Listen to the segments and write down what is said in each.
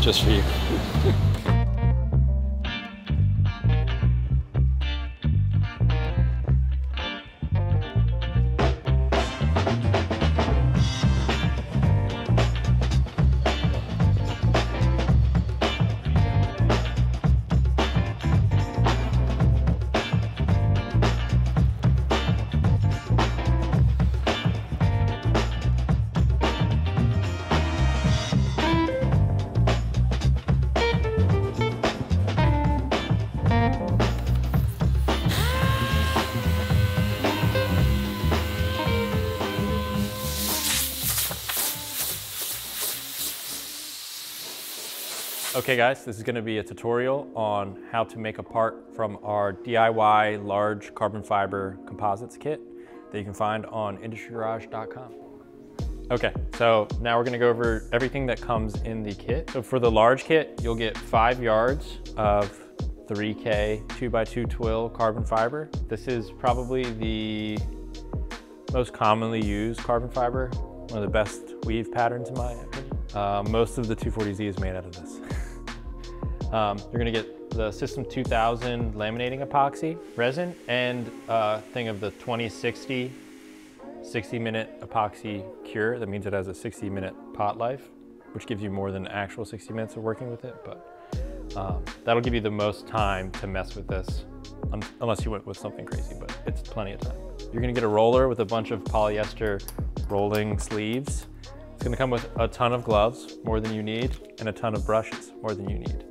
just for you. Okay guys, this is gonna be a tutorial on how to make a part from our DIY large carbon fiber composites kit that you can find on industrygarage.com. Okay, so now we're gonna go over everything that comes in the kit. So for the large kit, you'll get five yards of 3K 2x2 twill carbon fiber. This is probably the most commonly used carbon fiber, one of the best weave patterns in my opinion. Uh, most of the 240Z is made out of this. Um, you're gonna get the System 2000 laminating epoxy resin and a uh, thing of the 2060 60 minute epoxy cure. That means it has a 60 minute pot life, which gives you more than actual 60 minutes of working with it, but um, that'll give you the most time to mess with this, un unless you went with something crazy, but it's plenty of time. You're gonna get a roller with a bunch of polyester rolling sleeves. It's gonna come with a ton of gloves, more than you need, and a ton of brushes, more than you need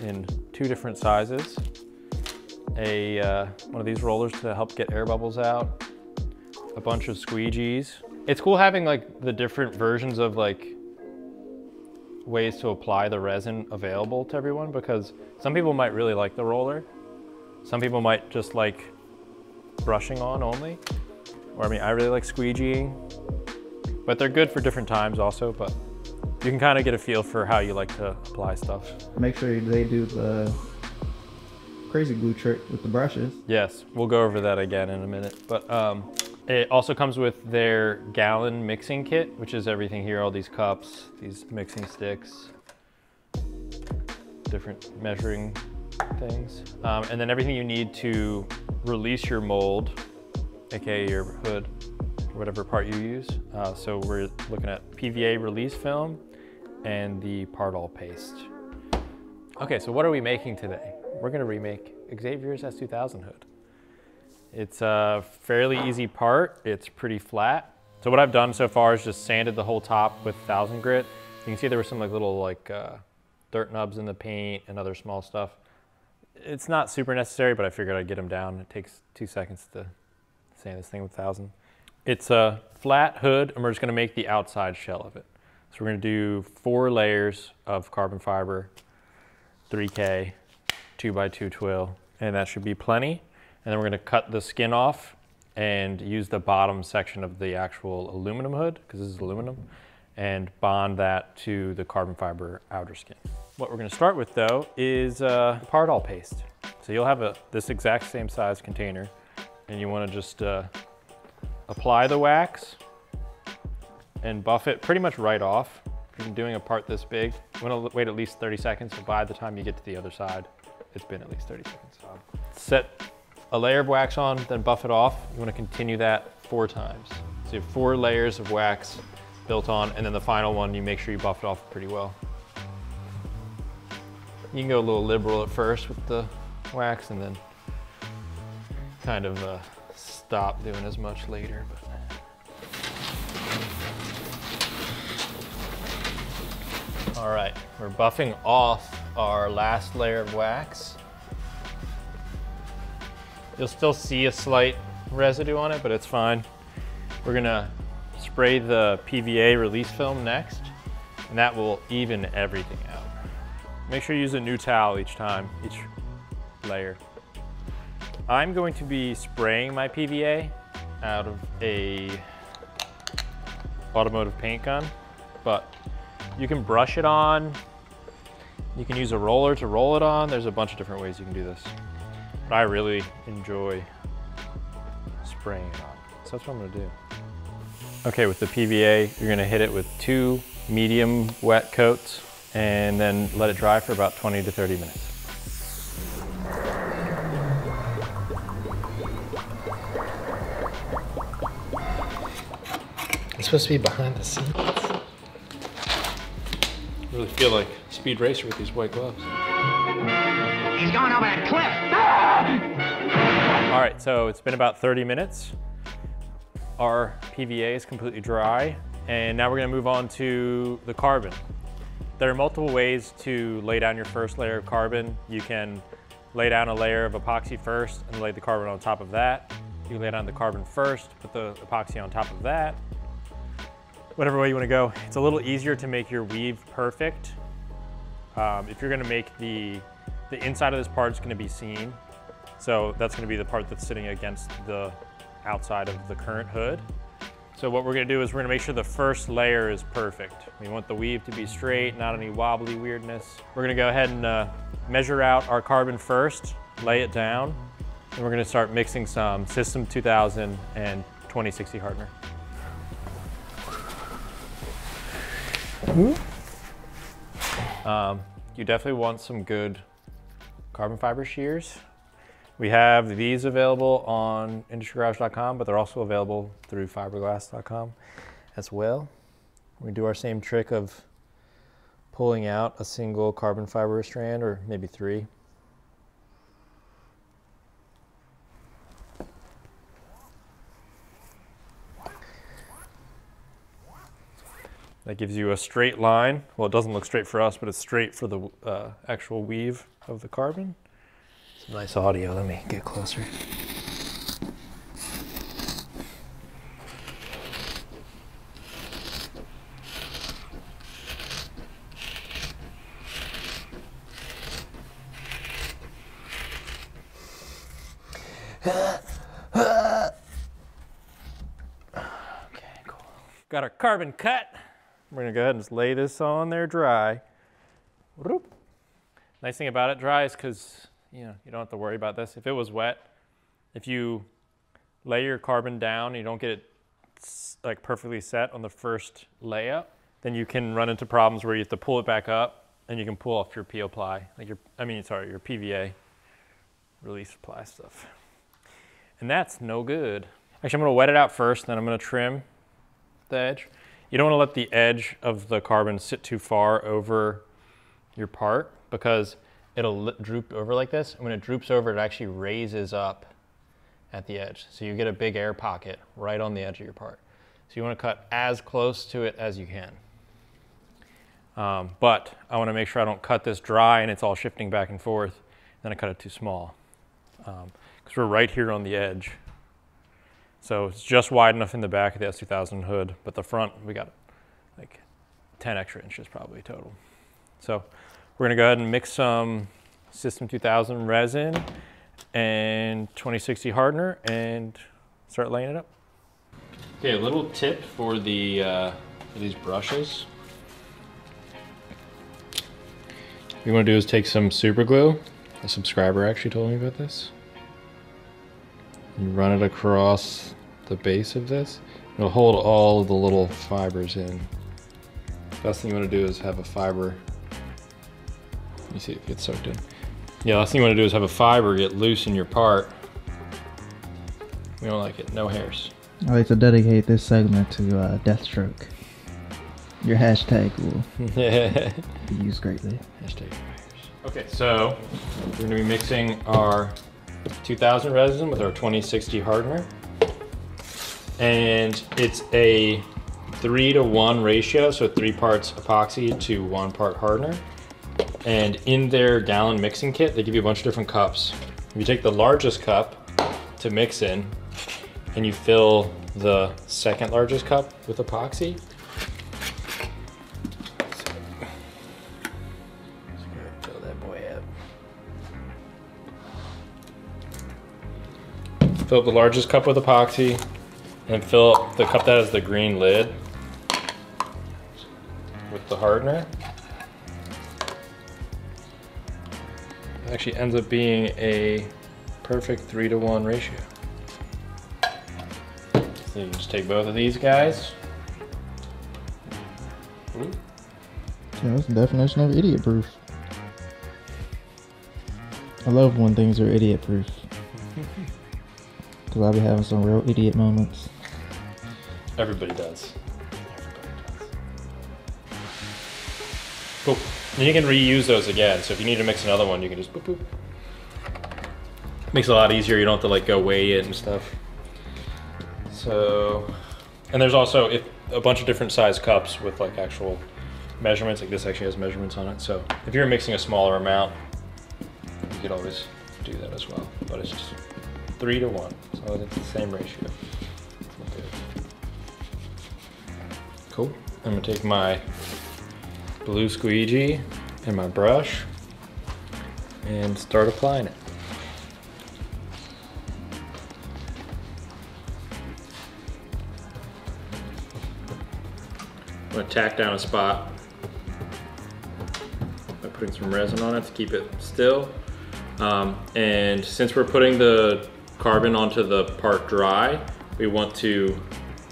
in two different sizes. A, uh, one of these rollers to help get air bubbles out, a bunch of squeegees. It's cool having like the different versions of like ways to apply the resin available to everyone because some people might really like the roller. Some people might just like brushing on only. Or I mean, I really like squeegeeing, but they're good for different times also, but you can kind of get a feel for how you like to apply stuff. Make sure they do the crazy glue trick with the brushes. Yes, we'll go over that again in a minute. But um, it also comes with their gallon mixing kit, which is everything here, all these cups, these mixing sticks, different measuring things. Um, and then everything you need to release your mold, AKA your hood, whatever part you use. Uh, so we're looking at PVA release film, and the Partall paste. Okay, so what are we making today? We're gonna remake Xavier's S2000 hood. It's a fairly easy part. It's pretty flat. So what I've done so far is just sanded the whole top with 1000 grit. You can see there were some like little like uh, dirt nubs in the paint and other small stuff. It's not super necessary, but I figured I'd get them down. It takes two seconds to sand this thing with 1000. It's a flat hood and we're just gonna make the outside shell of it. So we're gonna do four layers of carbon fiber, 3K, two by two twill, and that should be plenty. And then we're gonna cut the skin off and use the bottom section of the actual aluminum hood, because this is aluminum, and bond that to the carbon fiber outer skin. What we're gonna start with though is uh, Partall paste. So you'll have a, this exact same size container and you wanna just uh, apply the wax and buff it pretty much right off. If you're doing a part this big, you wanna wait at least 30 seconds, so by the time you get to the other side, it's been at least 30 seconds. Set a layer of wax on, then buff it off. You wanna continue that four times. So you have four layers of wax built on, and then the final one, you make sure you buff it off pretty well. You can go a little liberal at first with the wax and then kind of uh, stop doing as much later. But. All right, we're buffing off our last layer of wax. You'll still see a slight residue on it, but it's fine. We're gonna spray the PVA release film next, and that will even everything out. Make sure you use a new towel each time, each layer. I'm going to be spraying my PVA out of a automotive paint gun, but you can brush it on. You can use a roller to roll it on. There's a bunch of different ways you can do this. But I really enjoy spraying it on. So that's what I'm gonna do. Okay, with the PVA, you're gonna hit it with two medium wet coats and then let it dry for about 20 to 30 minutes. It's supposed to be behind the scenes. I really feel like Speed Racer with these white gloves. He's going over that cliff. All right, so it's been about 30 minutes. Our PVA is completely dry, and now we're gonna move on to the carbon. There are multiple ways to lay down your first layer of carbon. You can lay down a layer of epoxy first and lay the carbon on top of that. You can lay down the carbon first, put the epoxy on top of that. Whatever way you wanna go. It's a little easier to make your weave perfect. Um, if you're gonna make the, the inside of this part is gonna be seen. So that's gonna be the part that's sitting against the outside of the current hood. So what we're gonna do is we're gonna make sure the first layer is perfect. We want the weave to be straight, not any wobbly weirdness. We're gonna go ahead and uh, measure out our carbon first, lay it down, and we're gonna start mixing some System 2000 and 2060 hardener. Um, you definitely want some good carbon fiber shears. We have these available on industrygarage.com, but they're also available through fiberglass.com as well. We do our same trick of pulling out a single carbon fiber strand or maybe three. That gives you a straight line. Well, it doesn't look straight for us, but it's straight for the uh, actual weave of the carbon. Some nice audio. Let me get closer. Okay, cool. Got our carbon cut. We're gonna go ahead and just lay this on there dry. Nice thing about it dry is because you know you don't have to worry about this. If it was wet, if you lay your carbon down, and you don't get it like perfectly set on the first layup, then you can run into problems where you have to pull it back up and you can pull off your PO ply, like your I mean sorry your PVA release ply stuff, and that's no good. Actually, I'm gonna wet it out first, then I'm gonna trim the edge. You don't want to let the edge of the carbon sit too far over your part because it'll droop over like this. And when it droops over, it actually raises up at the edge. So you get a big air pocket right on the edge of your part. So you want to cut as close to it as you can. Um, but I want to make sure I don't cut this dry and it's all shifting back and forth. Then I cut it too small because we're right here on the edge. So it's just wide enough in the back of the S2000 hood, but the front we got like 10 extra inches probably total. So we're gonna go ahead and mix some System 2000 resin and 2060 hardener and start laying it up. Okay, a little tip for the uh, for these brushes. What you want to do is take some super glue. A subscriber actually told me about this. You run it across the base of this. It'll hold all of the little fibers in. Best thing you want to do is have a fiber. Let me see if it gets soaked in. Yeah, last thing you want to do is have a fiber get loose in your part. We don't like it. No hairs. I'd like to dedicate this segment to uh, Deathstroke. Your hashtag will be used greatly. hairs. Okay, so we're going to be mixing our 2000 resin with our 2060 hardener. And it's a three to one ratio, so three parts epoxy to one part hardener. And in their gallon mixing kit, they give you a bunch of different cups. You take the largest cup to mix in, and you fill the second largest cup with epoxy. Fill up the largest cup with epoxy, and fill up the cup that has the green lid with the hardener. It actually ends up being a perfect three to one ratio. So you just take both of these guys, Ooh. Yeah, that's the definition of idiot proof. I love when things are idiot proof. Because I'll be having some real idiot moments. Everybody does. Cool. And you can reuse those again. So if you need to mix another one, you can just boop boop. Makes it a lot easier. You don't have to like go weigh it and stuff. So, and there's also if a bunch of different size cups with like actual measurements. Like this actually has measurements on it. So if you're mixing a smaller amount, you could always do that as well. But it's just three to one, so it's the same ratio. Cool. I'm gonna take my blue squeegee and my brush and start applying it. I'm gonna tack down a spot by putting some resin on it to keep it still. Um, and since we're putting the carbon onto the part dry, we want to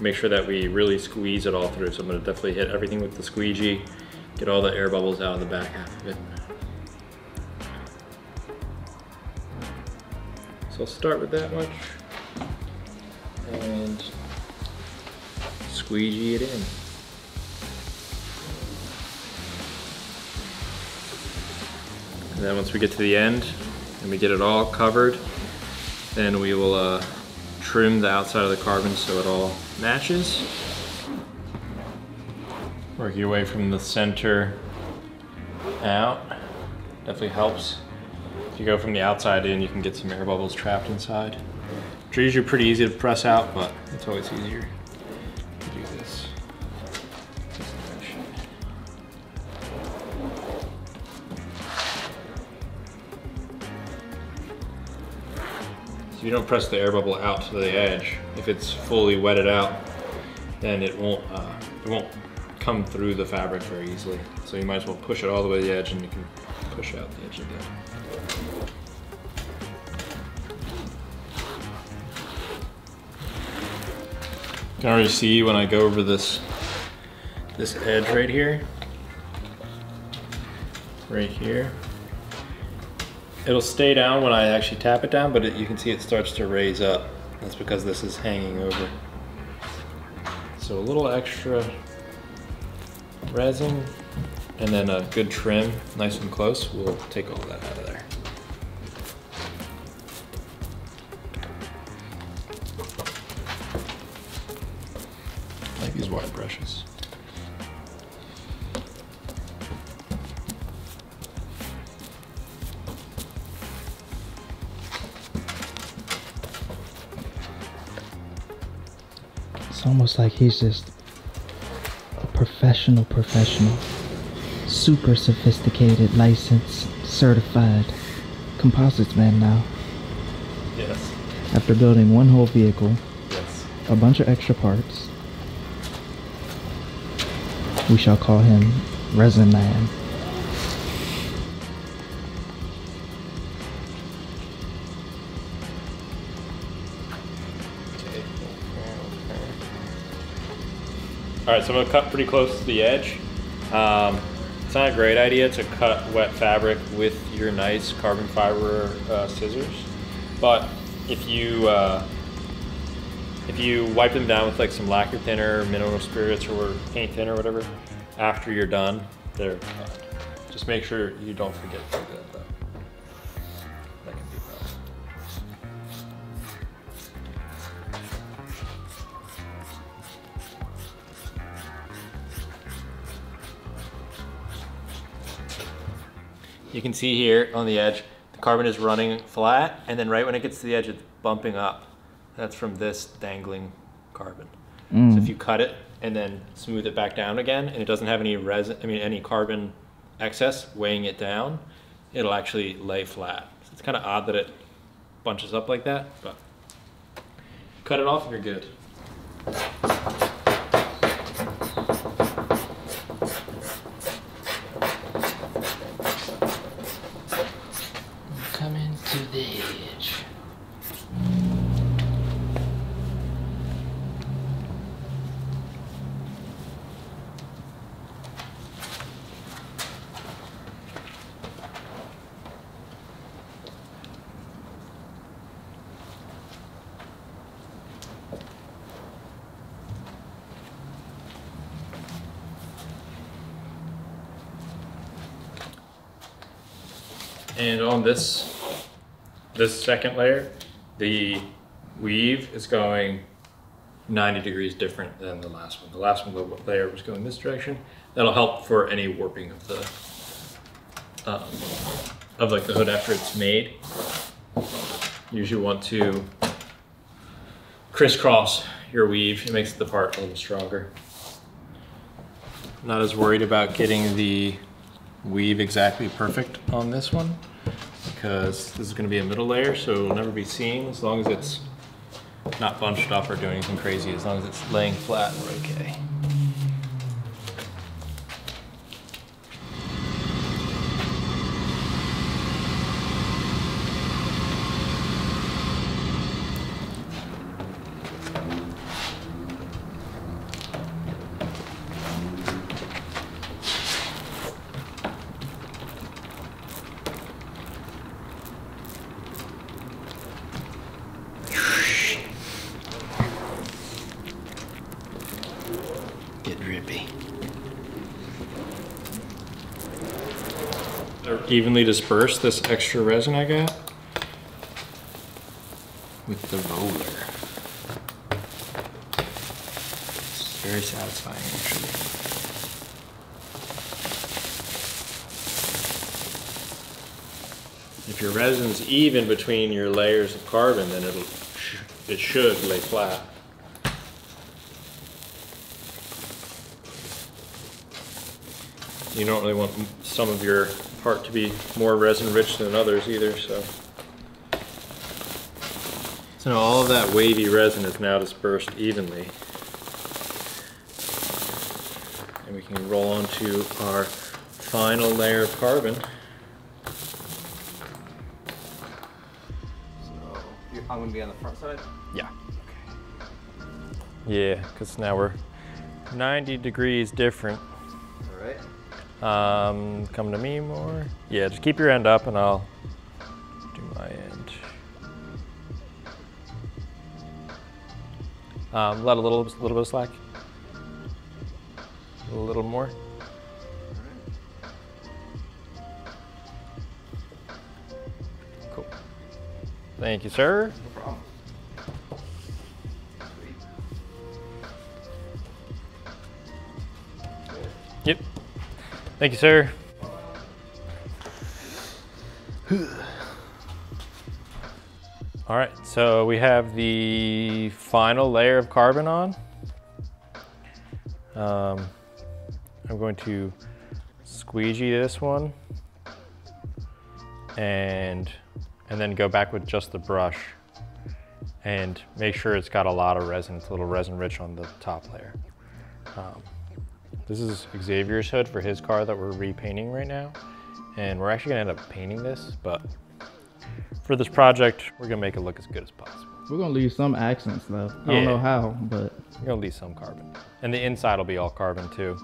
make sure that we really squeeze it all through. So I'm gonna definitely hit everything with the squeegee, get all the air bubbles out of the back half of it. So I'll start with that much and squeegee it in. And then once we get to the end and we get it all covered, then we will uh, trim the outside of the carbon so it all matches. Work your way from the center out. Definitely helps. If you go from the outside in, you can get some air bubbles trapped inside. Trees are pretty easy to press out, but it's always easier you don't press the air bubble out to the edge, if it's fully wetted out, then it won't uh, it won't come through the fabric very easily. So you might as well push it all the way to the edge and you can push out the edge of that. You can already see when I go over this this edge right here. Right here. It'll stay down when I actually tap it down, but it, you can see it starts to raise up. That's because this is hanging over. So a little extra resin and then a good trim, nice and close, we'll take all that out of there. Like he's just a professional professional. Super sophisticated, licensed, certified composites man now. Yes. After building one whole vehicle, Yes. a bunch of extra parts, we shall call him Resin Man. All right, so I'm gonna cut pretty close to the edge. Um, it's not a great idea to cut wet fabric with your nice carbon fiber uh, scissors, but if you uh, if you wipe them down with like some lacquer thinner, mineral spirits, or paint thinner, or whatever, after you're done, they're fine. Just make sure you don't forget to do. That You can see here on the edge, the carbon is running flat, and then right when it gets to the edge, it's bumping up. That's from this dangling carbon. So if mm. you cut it and then smooth it back down again, and it doesn't have any resin, I mean any carbon excess weighing it down, it'll actually lay flat. So it's kind of odd that it bunches up like that, but cut it off and you're good. Coming to the edge. And on this, this second layer, the weave is going 90 degrees different than the last one. The last one, the layer was going this direction. That'll help for any warping of the, um, of like the hood after it's made. Usually want to crisscross your weave. It makes the part a little stronger. Not as worried about getting the weave exactly perfect on this one because this is going to be a middle layer so it'll never be seen as long as it's not bunched up or doing anything crazy as long as it's laying flat we're okay. Get drippy. Evenly disperse this extra resin I got with the roller. It's very satisfying actually. If your resin's even between your layers of carbon, then it'll it should lay flat. You don't really want some of your part to be more resin rich than others either, so. So now all of that wavy resin is now dispersed evenly. And we can roll on to our final layer of carbon. So you- I'm gonna be on the front side. Yeah. Okay. Yeah, because now we're 90 degrees different. All right. Um, come to me more. Yeah, just keep your end up and I'll do my end. Um, let a little, little bit of slack. A little more. Cool. Thank you, sir. Thank you, sir. All right, so we have the final layer of carbon on. Um, I'm going to squeegee this one and and then go back with just the brush and make sure it's got a lot of resin. It's a little resin rich on the top layer. Um, this is Xavier's hood for his car that we're repainting right now. And we're actually gonna end up painting this, but for this project, we're gonna make it look as good as possible. We're gonna leave some accents though. I Yeah. don't know how, but We're gonna leave some carbon. And the inside will be all carbon too.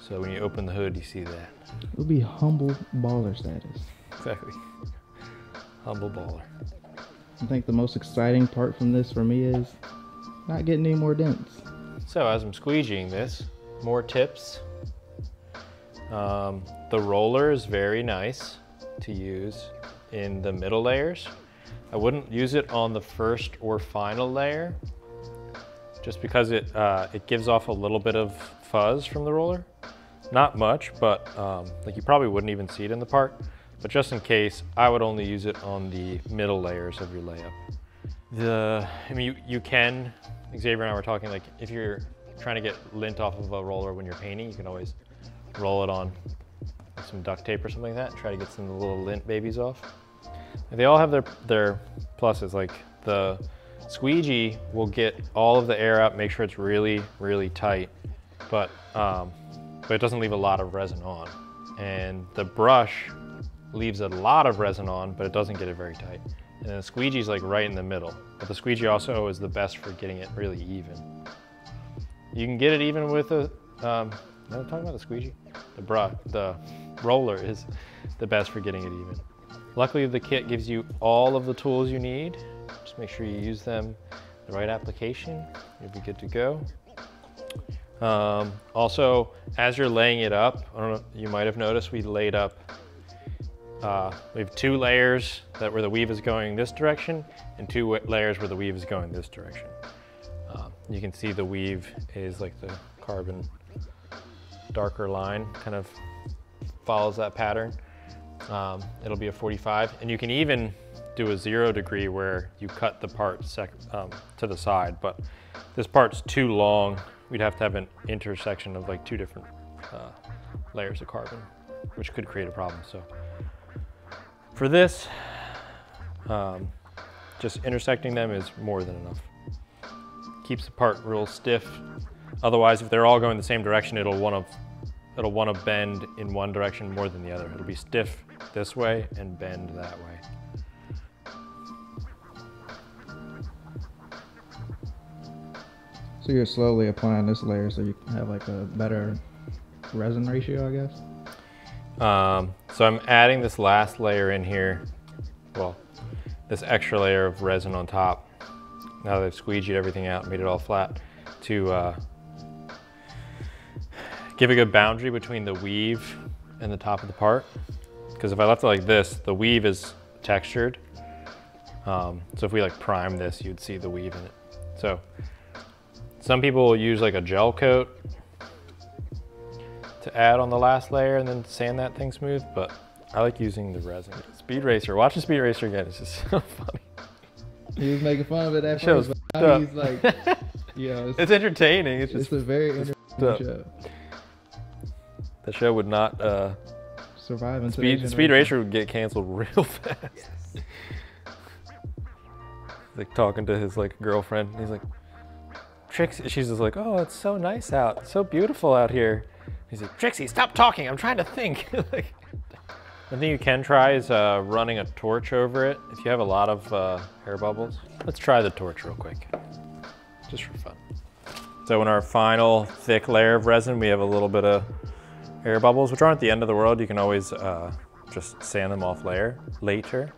So when you open the hood, you see that. it'll be humble baller status. Exactly. Humble baller. I think the most exciting part from this for me is not getting any more dents. So as I'm squeegeeing this, more tips. Um, the roller is very nice to use in the middle layers. I wouldn't use it on the first or final layer, just because it uh, it gives off a little bit of fuzz from the roller. Not much, but um, like you probably wouldn't even see it in the part. But just in case, I would only use it on the middle layers of your layup. The, I mean, you, you can, Xavier and I were talking, like, if you're trying to get lint off of a roller when you're painting, you can always roll it on some duct tape or something like that, and try to get some of the little lint babies off. And they all have their, their pluses, like the squeegee will get all of the air out, make sure it's really, really tight, but, um, but it doesn't leave a lot of resin on. And the brush leaves a lot of resin on, but it doesn't get it very tight. And the squeegee's like right in the middle. But the squeegee also is the best for getting it really even. You can get it even with a, um, I'm talking about the squeegee. The brush, the roller is the best for getting it even. Luckily the kit gives you all of the tools you need. Just make sure you use them the right application. You'll be good to go. Um, also, as you're laying it up, I don't know, you might have noticed we laid up uh, we have two layers that where the weave is going this direction and two layers where the weave is going this direction. You can see the weave is like the carbon darker line kind of follows that pattern. Um, it'll be a 45 and you can even do a zero degree where you cut the part um, to the side, but this part's too long. We'd have to have an intersection of like two different uh, layers of carbon, which could create a problem. So for this, um, just intersecting them is more than enough. Keeps the part real stiff. Otherwise, if they're all going the same direction, it'll want to it'll want to bend in one direction more than the other. It'll be stiff this way and bend that way. So you're slowly applying this layer so you can have like a better resin ratio, I guess. Um, so I'm adding this last layer in here. Well, this extra layer of resin on top. Now that I've squeegeed everything out, made it all flat, to uh, give a good boundary between the weave and the top of the part. Because if I left it like this, the weave is textured. Um, so if we like prime this, you'd see the weave in it. So some people will use like a gel coat to add on the last layer and then sand that thing smooth, but I like using the resin. Speed Racer, watch the Speed Racer again, it's just so funny. He was making fun of it at first, but now he's like, yeah, it's, It's entertaining, it's it's just, a very interesting up. show. the show would not, uh, Surviving Speed, Speed Racer would get canceled real fast. like talking to his like girlfriend, he's like, Trixie, she's just like, oh, it's so nice out, it's so beautiful out here. He's like, Trixie, stop talking, I'm trying to think. like, one thing you can try is uh, running a torch over it if you have a lot of uh, air bubbles. Let's try the torch real quick, just for fun. So in our final thick layer of resin, we have a little bit of air bubbles, which aren't the end of the world. You can always uh, just sand them off layer later.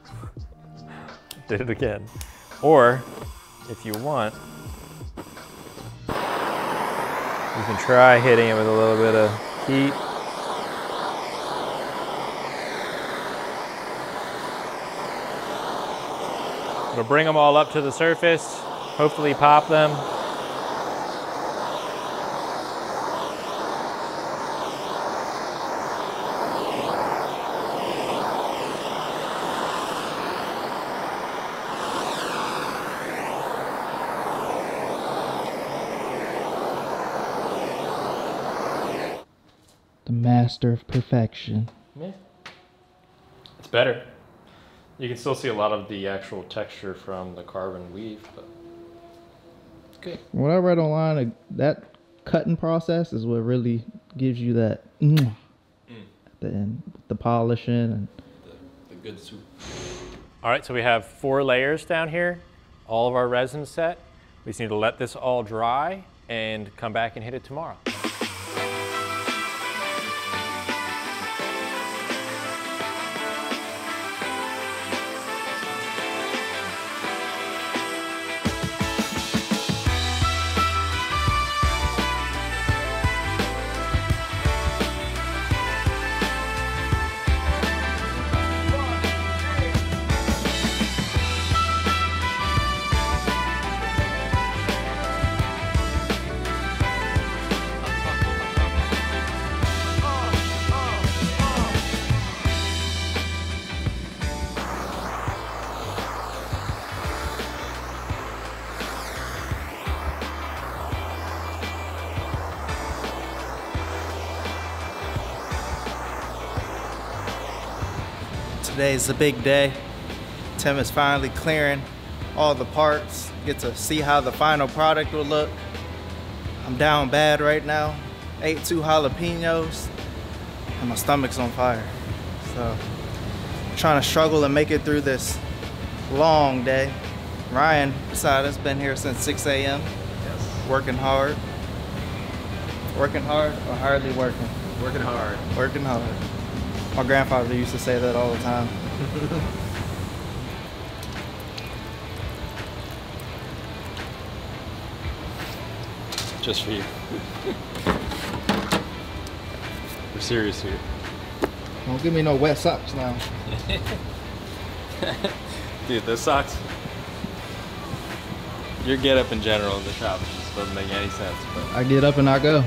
Did it again. Or if you want, you can try hitting it with a little bit of heat. It'll bring them all up to the surface, hopefully pop them. The master of perfection. Yeah. It's better. You can still see a lot of the actual texture from the carbon weave, but it's good. What I read online, uh, that cutting process is what really gives you that mm, at the end, the polishing and The good soup. All right, so we have four layers down here, all of our resin set. We just need to let this all dry and come back and hit it tomorrow. Today's a big day. Tim is finally clearing all the parts. Get to see how the final product will look. I'm down bad right now. Ate two jalapenos and my stomach's on fire. So I'm trying to struggle and make it through this long day. Ryan beside us been here since 6 a.m. Yes. Working hard. Working hard or hardly working? Working hard. Working hard. My grandfather used to say that all the time. Just for you. We're serious here. Don't give me no wet socks now. Dude, those socks. Your get up in general in the shop just doesn't make any sense. But I get up and I go.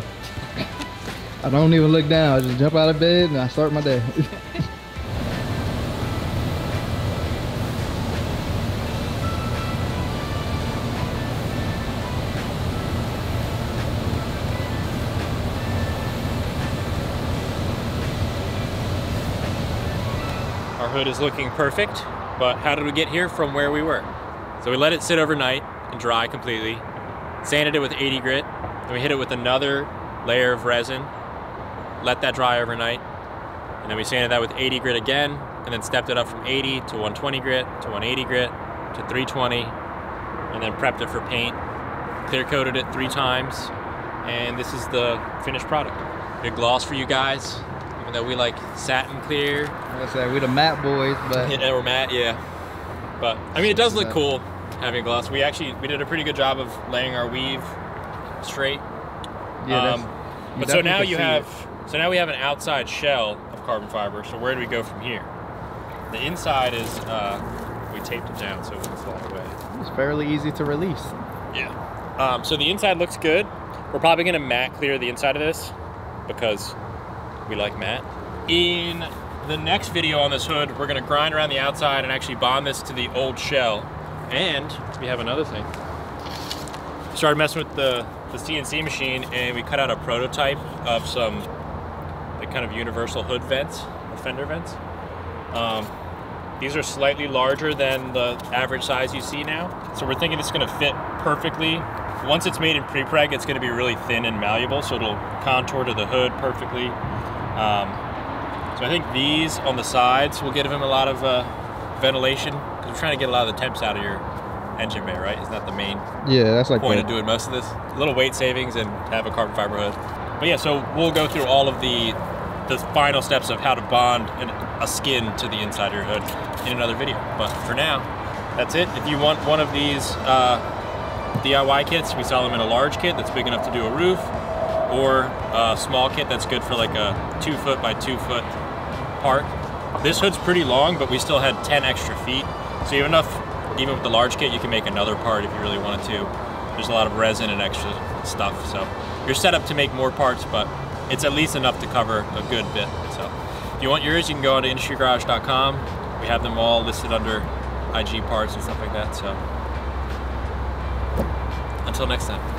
I don't even look down. I just jump out of bed and I start my day. our hood is looking perfect. But how did we get here from where we were? So we let it sit overnight and dry completely. Sanded it with 80 grit. Then we hit it with another layer of resin. Let that dry overnight. And then we sanded that with 80 grit again. And then stepped it up from 80 to 120 grit to 180 grit to 320. And then prepped it for paint. Clear coated it three times. And this is the finished product. Good gloss for you guys. Even though we like satin clear, Like I said, we're the matte boys, but yeah, we're matte, yeah. But I mean, it does look cool having a gloss. We actually we did a pretty good job of laying our weave straight. yeah, Um, but so now you have so now we have an outside shell of carbon fiber. So where do we go from here? The inside is uh, we taped it down so it wouldn't fly away. It's fairly easy to release. Yeah. Um, so the inside looks good. We're probably gonna matte clear the inside of this because we like matte. In the next video on this hood, we're gonna grind around the outside and actually bond this to the old shell. And we have another thing. Started messing with the, the CNC machine and we cut out a prototype of some kind of universal hood vents, or fender vents. Um, these are slightly larger than the average size you see now. So we're thinking it's gonna fit perfectly. Once it's made in pre-preg, it's gonna be really thin and malleable, so it'll contour to the hood perfectly. Um, so I think these on the sides will give him a lot of uh, ventilation, because we're trying to get a lot of the temps out of your engine bay, right? Isn't that the main Yeah, that's like point the- of doing most of this. A little weight savings and have a carbon fiber hood. But yeah, so we'll go through all of the the final steps of how to bond an, a skin to the inside of your hood in another video. But for now, that's it. If you want one of these uh, DIY kits, we sell them in a large kit that's big enough to do a roof, or a small kit that's good for like a two foot by two foot part. This hood's pretty long, but we still had 10 extra feet. So you have enough, even with the large kit, you can make another part if you really wanted to. There's a lot of resin and extra stuff. So you're set up to make more parts, but it's at least enough to cover a good bit. So if you want yours, you can go on to industrygarage.com. We have them all listed under IG parts and stuff like that. So until next time.